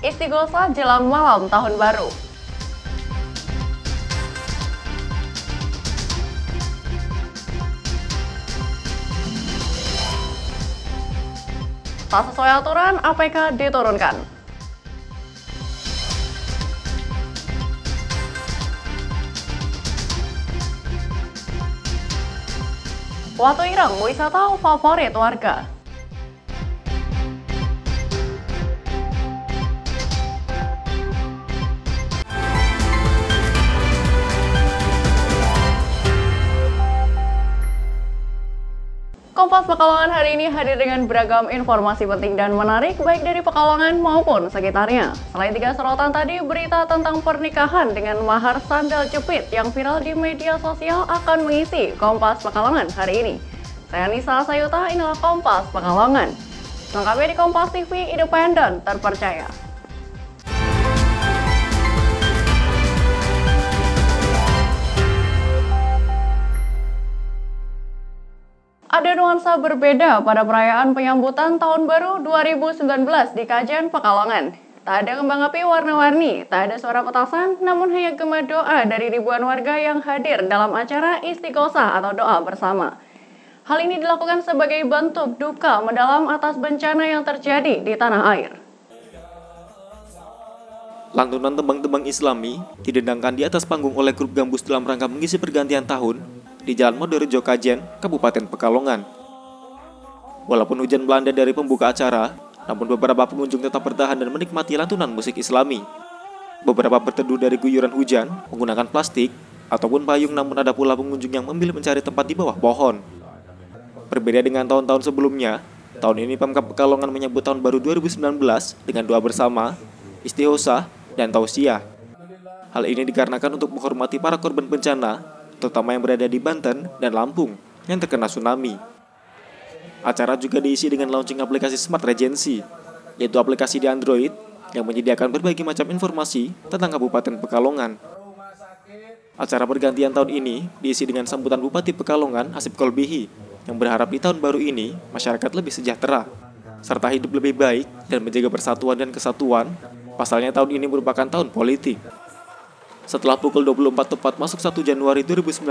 Istighosa jelang malam tahun baru. Tak sesuai aturan, APK diturunkan. Watu Ireng, wisata favorit warga. Kompas Pekalongan hari ini hadir dengan beragam informasi penting dan menarik baik dari Pekalongan maupun sekitarnya. Selain tiga sorotan tadi, berita tentang pernikahan dengan mahar sandal jepit yang viral di media sosial akan mengisi Kompas Pekalongan hari ini. Saya Nisa Sayuta, inilah Kompas Pekalongan. Lengkapnya di Kompas TV Independen Terpercaya. Ada nuansa berbeda pada perayaan penyambutan Tahun Baru 2019 di Kajen Pekalongan. Tak ada kembang api warna-warni, tak ada suara petasan, namun hanya gema doa dari ribuan warga yang hadir dalam acara istiqosah atau doa bersama. Hal ini dilakukan sebagai bentuk duka mendalam atas bencana yang terjadi di tanah air. Lantunan tembang-tembang islami didendangkan di atas panggung oleh grup gambus dalam rangka mengisi pergantian tahun di Jalan Modorejo Kajen, Kabupaten Pekalongan. Walaupun hujan melanda dari pembuka acara, namun beberapa pengunjung tetap bertahan dan menikmati lantunan musik islami. Beberapa berteduh dari guyuran hujan menggunakan plastik ataupun payung namun ada pula pengunjung yang memilih mencari tempat di bawah pohon. Berbeda dengan tahun-tahun sebelumnya, tahun ini Pemkap Pekalongan menyambut tahun baru 2019 dengan doa bersama, istihosah, dan tausiah. Hal ini dikarenakan untuk menghormati para korban bencana, terutama yang berada di Banten dan Lampung yang terkena tsunami. Acara juga diisi dengan launching aplikasi Smart Regency, yaitu aplikasi di Android yang menyediakan berbagai macam informasi tentang Kabupaten Pekalongan. Acara pergantian tahun ini diisi dengan sambutan Bupati Pekalongan Asip Kolbihi yang berharap di tahun baru ini masyarakat lebih sejahtera, serta hidup lebih baik dan menjaga persatuan dan kesatuan. Pasalnya tahun ini merupakan tahun politik. Setelah pukul 24 tepat masuk 1 Januari 2019,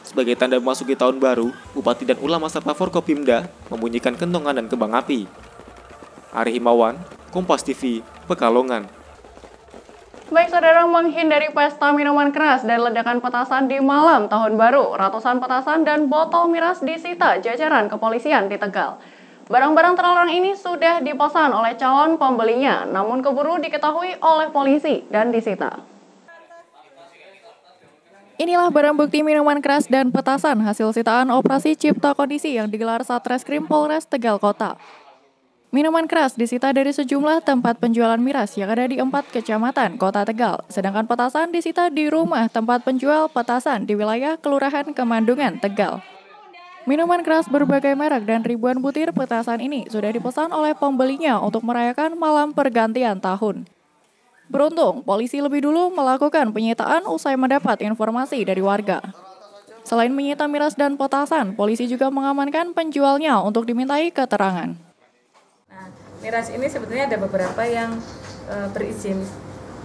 sebagai tanda memasuki tahun baru, Bupati dan ulama serta Forkopimda membunyikan kentongan dan kembang api. Ari Himawan, Kompas TV, Pekalongan. Baik saudara menghindari pesta minuman keras dan ledakan petasan di malam tahun baru, ratusan petasan dan botol miras disita jajaran kepolisian di Tegal. Barang-barang terlarang ini sudah dipesan oleh calon pembelinya, namun keburu diketahui oleh polisi dan disita. Inilah barang bukti minuman keras dan petasan hasil sitaan operasi cipta kondisi yang digelar Satreskrim Polres Tegal Kota. Minuman keras disita dari sejumlah tempat penjualan miras yang ada di empat kecamatan Kota Tegal, sedangkan petasan disita di rumah tempat penjual petasan di wilayah Kelurahan Kemandungan, Tegal. Minuman keras berbagai merek dan ribuan butir petasan ini sudah dipesan oleh pembelinya untuk merayakan malam pergantian tahun. Beruntung, polisi lebih dulu melakukan penyitaan usai mendapat informasi dari warga. Selain menyita miras dan petasan, polisi juga mengamankan penjualnya untuk dimintai keterangan. Nah, miras ini sebetulnya ada beberapa yang e, berizin.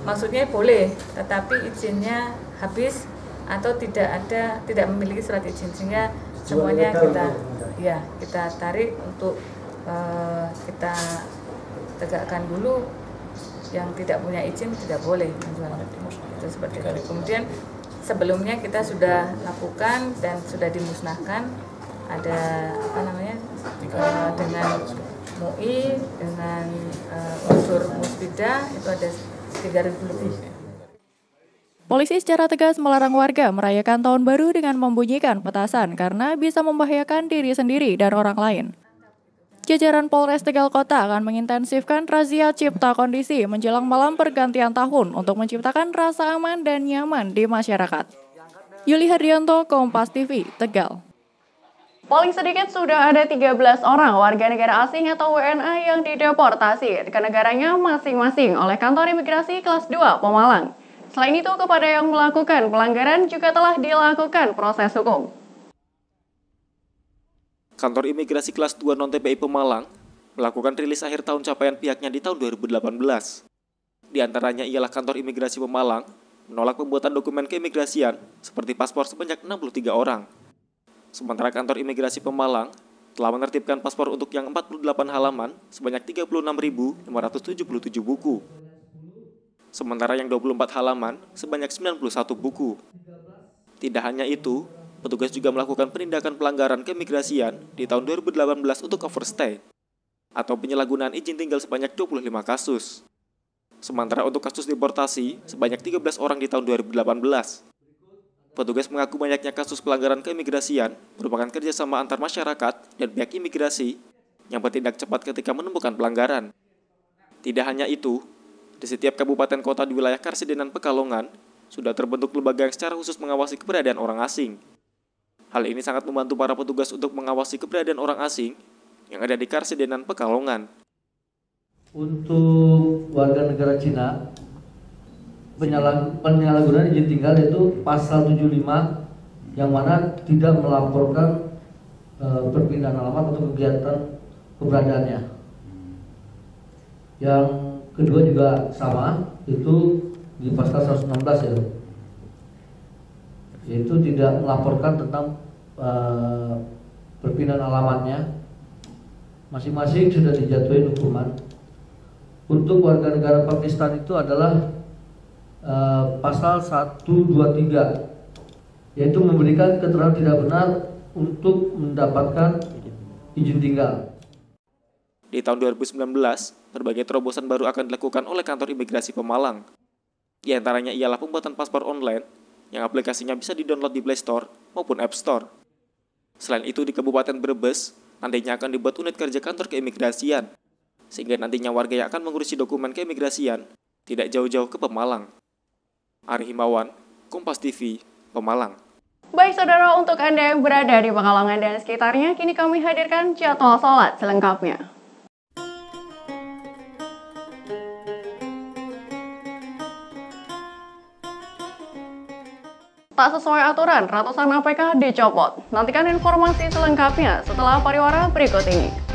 Maksudnya boleh, tetapi izinnya habis atau tidak ada tidak memiliki surat izin sehingga semuanya kita ya kita tarik untuk e, kita tegakkan dulu yang tidak punya izin tidak boleh menjual itu seperti itu. Kemudian sebelumnya kita sudah lakukan dan sudah dimusnahkan ada apa namanya uh, dengan MUI dengan uh, unsur musbida itu ada 3000 lebih. Polisi secara tegas melarang warga merayakan tahun baru dengan membunyikan petasan karena bisa membahayakan diri sendiri dan orang lain. Jajaran Polres Tegal Kota akan mengintensifkan razia cipta kondisi menjelang malam pergantian tahun untuk menciptakan rasa aman dan nyaman di masyarakat. Yuli Hardianto, Kompas TV, Tegal. Paling sedikit sudah ada 13 orang warga negara asing atau WNA yang dideportasi ke negaranya masing-masing oleh kantor imigrasi kelas 2 Pemalang. Selain itu, kepada yang melakukan pelanggaran juga telah dilakukan proses hukum. Kantor Imigrasi Kelas 2 Non-TPI Pemalang melakukan rilis akhir tahun capaian pihaknya di tahun 2018. Di antaranya ialah kantor imigrasi Pemalang menolak pembuatan dokumen keimigrasian seperti paspor sebanyak 63 orang. Sementara kantor imigrasi Pemalang telah menertibkan paspor untuk yang 48 halaman sebanyak 36.577 buku. Sementara yang 24 halaman sebanyak 91 buku. Tidak hanya itu, petugas juga melakukan penindakan pelanggaran keimigrasian di tahun 2018 untuk overstay atau penyalahgunaan izin tinggal sebanyak 25 kasus. Sementara untuk kasus deportasi, sebanyak 13 orang di tahun 2018. Petugas mengaku banyaknya kasus pelanggaran keimigrasian merupakan kerjasama antar masyarakat dan pihak imigrasi yang bertindak cepat ketika menemukan pelanggaran. Tidak hanya itu, di setiap kabupaten kota di wilayah Karsidenan Pekalongan sudah terbentuk lembaga yang secara khusus mengawasi keberadaan orang asing. Hal ini sangat membantu para petugas untuk mengawasi keberadaan orang asing yang ada di Karsidenan Pekalongan untuk warga negara Cina penyalahgunaan izin tinggal itu pasal 75 yang mana tidak melaporkan e, perpindahan alamat atau kegiatan keberadaannya. Yang kedua juga sama itu di pasal 116 ya. Yaitu tidak melaporkan tentang e, perpindahan alamatnya. Masing-masing sudah dijatuhi hukuman untuk warga negara Pakistan itu adalah uh, pasal 123 yaitu memberikan keterangan tidak benar untuk mendapatkan izin tinggal. Di tahun 2019, berbagai terobosan baru akan dilakukan oleh kantor imigrasi Pemalang. Di antaranya ialah pembuatan paspor online yang aplikasinya bisa didownload di Play Store maupun App Store. Selain itu di Kabupaten Brebes, nantinya akan dibuat unit kerja kantor keimigrasian sehingga nantinya warga yang akan mengurusi dokumen keimigrasian tidak jauh-jauh ke Pemalang. Ari Himawan, Kompas TV, Pemalang. Baik saudara, untuk Anda yang berada di Pekalongan dan sekitarnya, kini kami hadirkan jadwal sholat selengkapnya. Tak sesuai aturan, ratusan APK dicopot. Nantikan informasi selengkapnya setelah pariwara berikut ini.